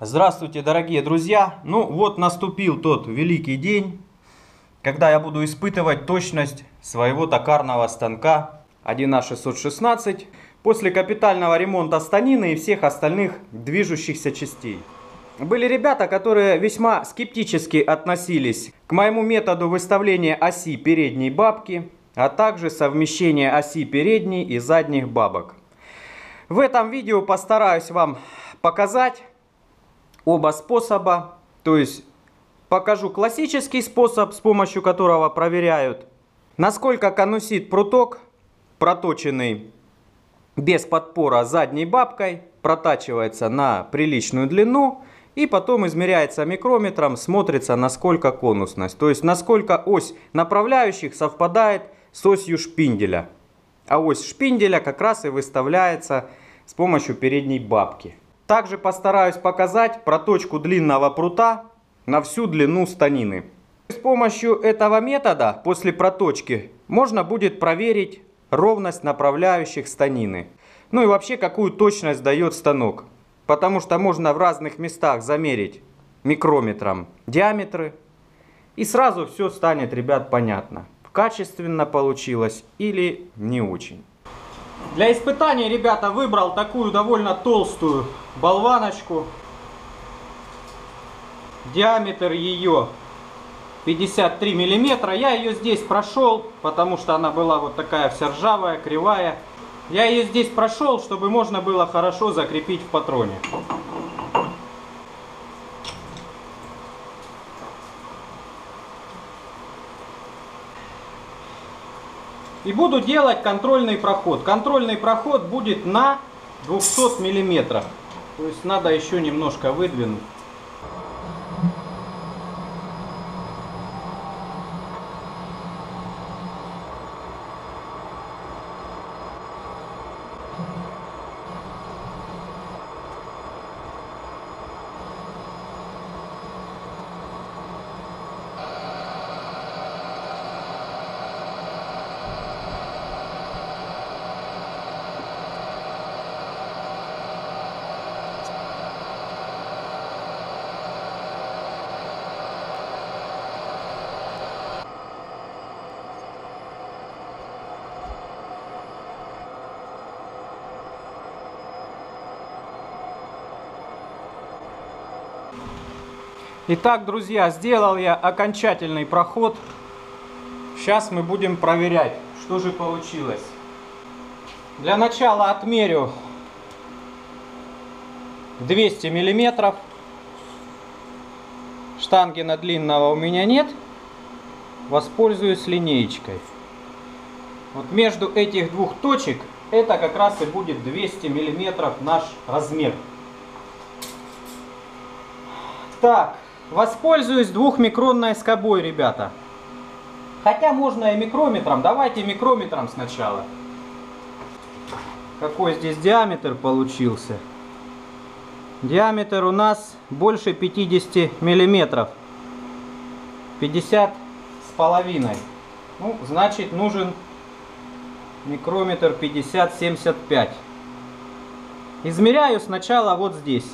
Здравствуйте, дорогие друзья! Ну вот наступил тот великий день, когда я буду испытывать точность своего токарного станка 1А616 после капитального ремонта станины и всех остальных движущихся частей. Были ребята, которые весьма скептически относились к моему методу выставления оси передней бабки, а также совмещения оси передней и задних бабок. В этом видео постараюсь вам показать оба способа, то есть покажу классический способ, с помощью которого проверяют, насколько конусит пруток, проточенный без подпора задней бабкой, протачивается на приличную длину и потом измеряется микрометром, смотрится насколько конусность, то есть насколько ось направляющих совпадает с осью шпинделя. А ось шпинделя как раз и выставляется с помощью передней бабки. Также постараюсь показать проточку длинного прута на всю длину станины. С помощью этого метода после проточки можно будет проверить ровность направляющих станины. Ну и вообще какую точность дает станок. Потому что можно в разных местах замерить микрометром диаметры. И сразу все станет, ребят, понятно. Качественно получилось или не очень. Для испытания, ребята, выбрал такую довольно толстую болваночку. Диаметр ее 53 миллиметра. Я ее здесь прошел, потому что она была вот такая вся ржавая, кривая. Я ее здесь прошел, чтобы можно было хорошо закрепить в патроне. И буду делать контрольный проход. Контрольный проход будет на 200 миллиметрах. То есть надо еще немножко выдвинуть. Итак, друзья, сделал я окончательный проход. Сейчас мы будем проверять, что же получилось. Для начала отмерю 200 миллиметров. Штанги на длинного у меня нет. Воспользуюсь линеечкой. Вот между этих двух точек это как раз и будет 200 миллиметров наш размер. Так, Воспользуюсь двухмикронной скобой, ребята. Хотя можно и микрометром. Давайте микрометром сначала. Какой здесь диаметр получился? Диаметр у нас больше 50 миллиметров. 50 с половиной. Ну, значит, нужен микрометр 50-75. Измеряю сначала вот здесь.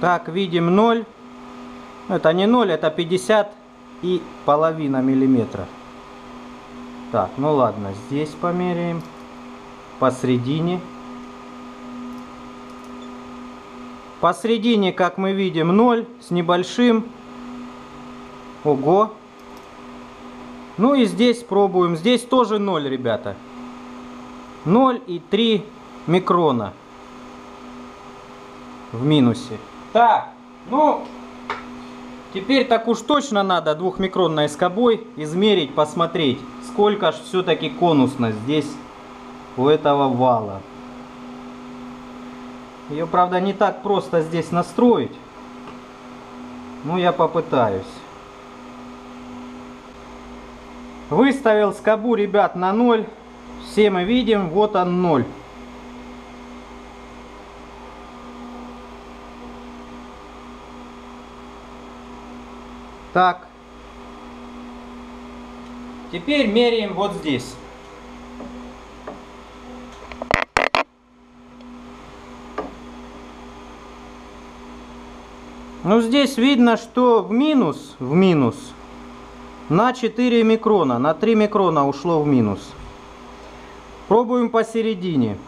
Так, видим 0. Это не 0, это 50 и половина миллиметра. Так, ну ладно, здесь померяем. Посредине. Посредине, как мы видим, 0 с небольшим. Ого. Ну и здесь пробуем. Здесь тоже 0, ребята. 0 и 3 микрона в минусе. Так, ну, теперь так уж точно надо двухмикронной скобой измерить, посмотреть, сколько ж все-таки конусность здесь у этого вала. Ее, правда, не так просто здесь настроить. Но я попытаюсь. Выставил скобу, ребят, на 0. Все мы видим, вот он 0. Так. Теперь меряем вот здесь. Ну здесь видно, что в минус, в минус на 4 микрона, на 3 микрона ушло в минус. Пробуем посередине.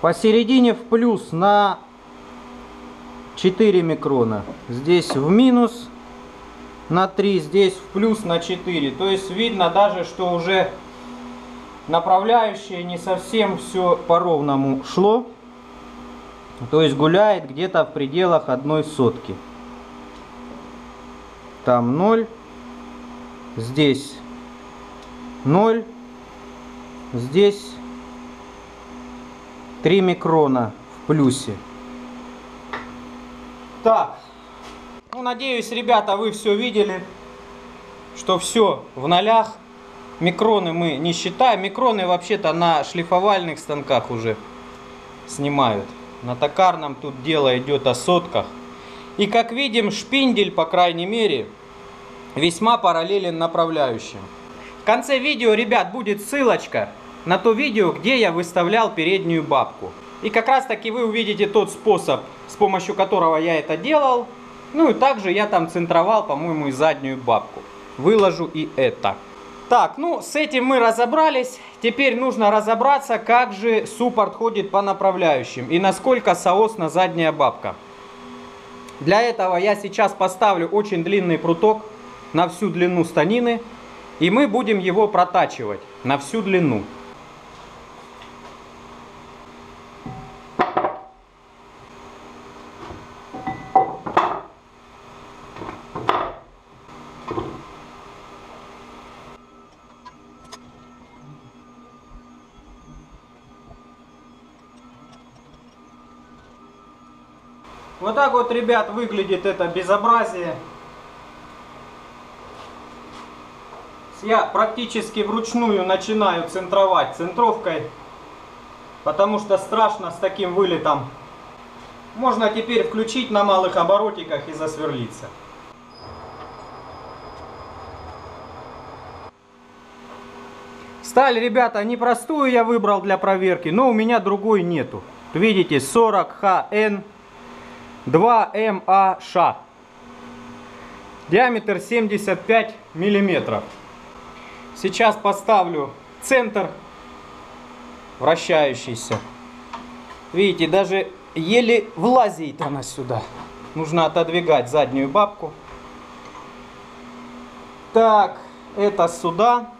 Посередине в плюс на 4 микрона. Здесь в минус на 3, здесь в плюс на 4. То есть видно даже, что уже направляющее не совсем все по-ровному шло. То есть гуляет где-то в пределах одной сотки. Там 0. Здесь 0. Здесь 3 микрона в плюсе. Так. Ну, надеюсь, ребята, вы все видели, что все в нолях. Микроны мы не считаем. Микроны вообще-то на шлифовальных станках уже снимают. На токарном тут дело идет о сотках. И как видим, шпиндель, по крайней мере, весьма параллелен направляющим. В конце видео, ребят, будет ссылочка на то видео, где я выставлял переднюю бабку. И как раз таки вы увидите тот способ, с помощью которого я это делал. Ну и также я там центровал, по-моему, и заднюю бабку. Выложу и это. Так, ну с этим мы разобрались. Теперь нужно разобраться, как же суппорт ходит по направляющим и насколько соосна задняя бабка. Для этого я сейчас поставлю очень длинный пруток на всю длину станины. И мы будем его протачивать на всю длину. Вот так вот, ребят, выглядит это безобразие. Я практически вручную начинаю центровать центровкой, потому что страшно с таким вылетом. Можно теперь включить на малых оборотиках и засверлиться. Сталь, ребята, непростую я выбрал для проверки, но у меня другой нету. Видите, 40 ХН 2МАШ. Диаметр 75 миллиметров. Сейчас поставлю центр вращающийся. Видите, даже еле влазит она сюда. Нужно отодвигать заднюю бабку. Так, это сюда.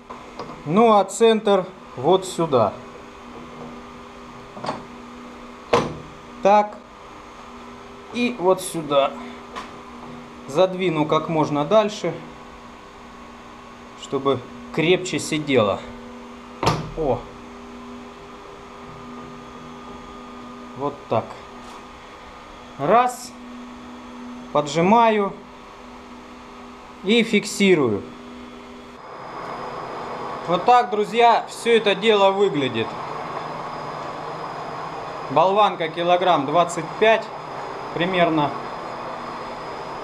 Ну а центр вот сюда. Так и вот сюда. Задвину как можно дальше, чтобы крепче сидела. О! Вот так. Раз. Поджимаю. И фиксирую. Вот так, друзья, все это дело выглядит. Болванка килограмм 25 примерно.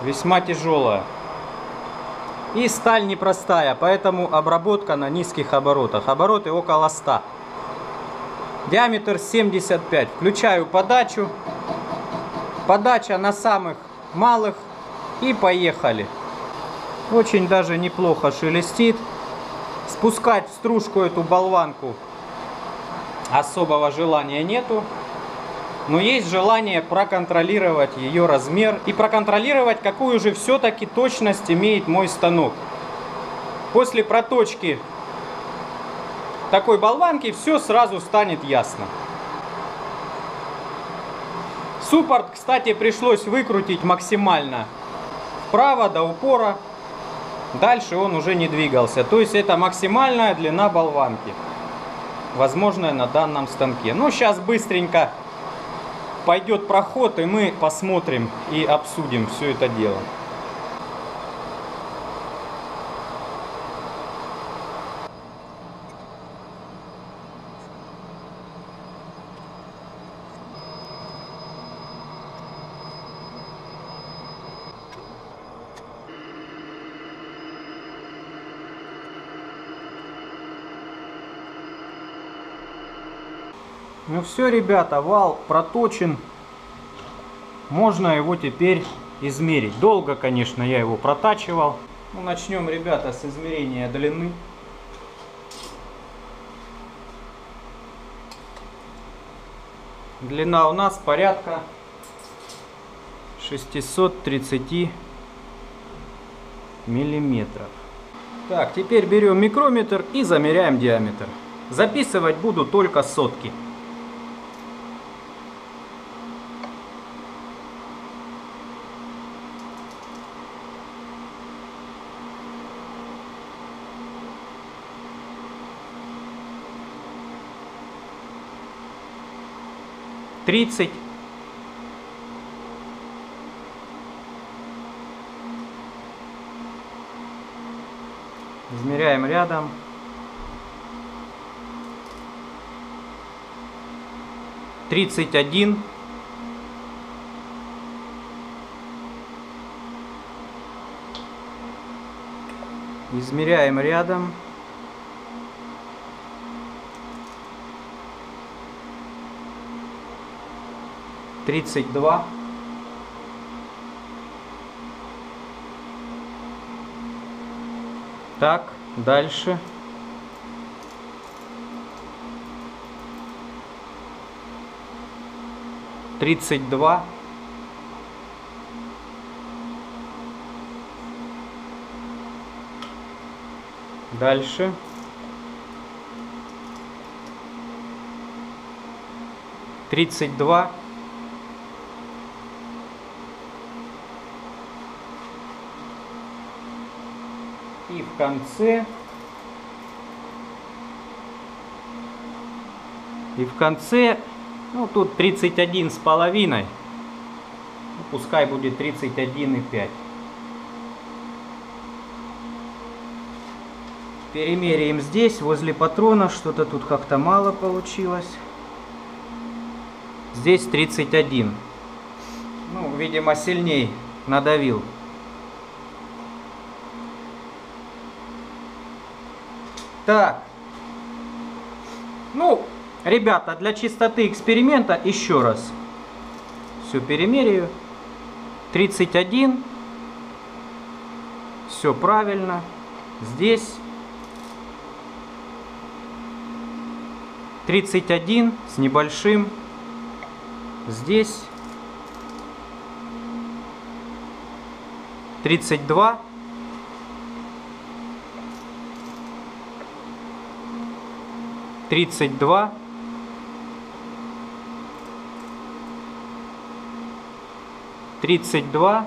Весьма тяжелая. И сталь непростая, поэтому обработка на низких оборотах. Обороты около 100. Диаметр 75. Включаю подачу. Подача на самых малых. И поехали. Очень даже неплохо шелестит. Спускать в стружку эту болванку особого желания нету но есть желание проконтролировать ее размер и проконтролировать, какую же все-таки точность имеет мой станок. После проточки такой болванки все сразу станет ясно. Суппорт, кстати, пришлось выкрутить максимально вправо до упора. Дальше он уже не двигался. То есть это максимальная длина болванки, возможная на данном станке. Ну, сейчас быстренько пойдет проход, и мы посмотрим и обсудим все это дело. Ну все, ребята, вал проточен. Можно его теперь измерить. Долго, конечно, я его протачивал. Ну, начнем, ребята, с измерения длины. Длина у нас порядка 630 миллиметров. Так, теперь берем микрометр и замеряем диаметр. Записывать буду только сотки. Тридцать. Измеряем рядом. Тридцать один. Измеряем рядом. Тридцать два. Так, дальше. Тридцать два. Дальше. Тридцать два. И в конце... И в конце, ну тут 31 с половиной. Ну, пускай будет 31 и 5. Перемеряем здесь, возле патрона. Что-то тут как-то мало получилось. Здесь 31. Ну, видимо, сильней надавил. Так. Ну, ребята, для чистоты эксперимента еще раз. Все перемеряю. 31. Все правильно. Здесь 31 с небольшим. Здесь 32. Тридцать два. Тридцать два.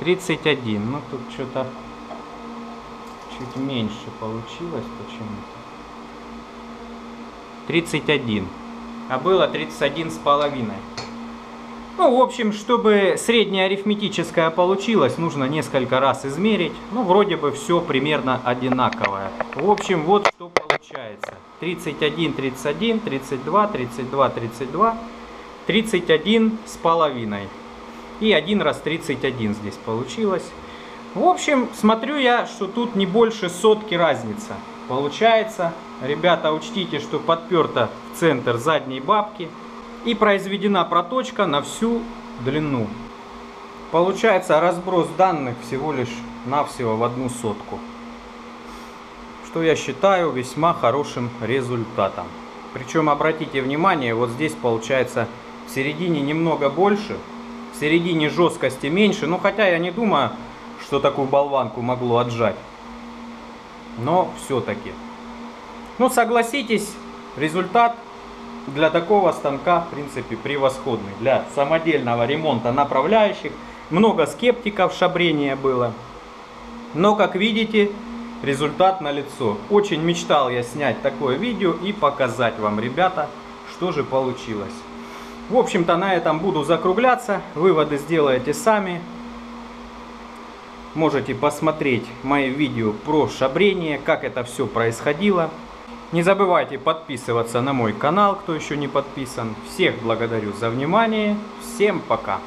Тридцать один. Ну тут что-то чуть меньше получилось почему-то. 31. А было 31 с половиной. Ну, в общем, чтобы среднее арифметическое получилось, нужно несколько раз измерить. Ну, вроде бы все примерно одинаковое. В общем, вот что получается. 31, 31, 32, 32, 32, 31 с половиной. И один раз 31 здесь получилось. В общем, смотрю я, что тут не больше сотки разница. Получается, ребята, учтите, что подперта в центр задней бабки и произведена проточка на всю длину. Получается разброс данных всего лишь навсего в одну сотку. Что я считаю весьма хорошим результатом. Причем обратите внимание, вот здесь получается в середине немного больше, в середине жесткости меньше. Ну хотя я не думаю, что такую болванку могло отжать. Но все-таки. Ну согласитесь, результат для такого станка, в принципе, превосходный. Для самодельного ремонта направляющих. Много скептиков шабрения было. Но, как видите, результат налицо. Очень мечтал я снять такое видео и показать вам, ребята, что же получилось. В общем-то, на этом буду закругляться. Выводы сделаете сами. Можете посмотреть мои видео про шабрение, как это все происходило. Не забывайте подписываться на мой канал, кто еще не подписан. Всех благодарю за внимание. Всем пока.